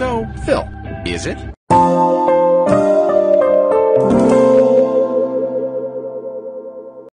So, Phil, is it?